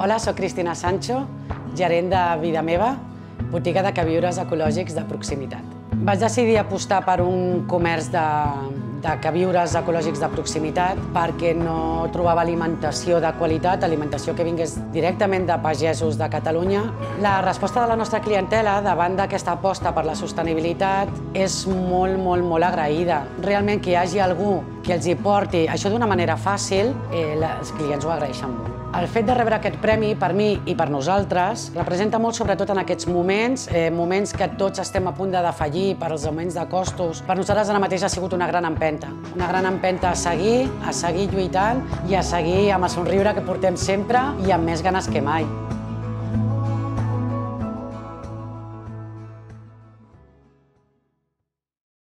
Hola, sóc Cristina Sancho, gerent de Vida Meva, botiga de queviures ecològics de proximitat. Vaig decidir apostar per un comerç de, de queviures ecològics de proximitat perquè no trobava alimentació de qualitat, alimentació que vingués directament de pagesos de Catalunya. La resposta de la nostra clientela davant d'aquesta aposta per la sostenibilitat és molt, molt, molt agraïda. Realment que hi hagi algú que els hi porti això d'una manera fàcil, eh, els clients ho agraeixen molt. El fet de rebre aquest premi, per mi i per nosaltres, representa molt sobretot en aquests moments, eh, moments que tots estem a punt de defallir per als augments de costos. Per nosaltres ara mateix ha sigut una gran empenta, una gran empenta a seguir, a seguir lluitant i a seguir amb el somriure que portem sempre i amb més ganes que mai.